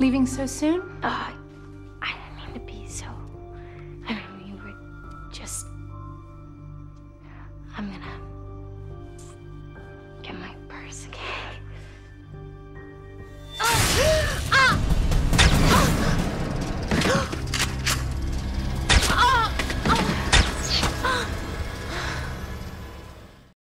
Leaving so soon? Uh, I didn't mean to be so. I mean, you were just. I'm gonna get my purse again.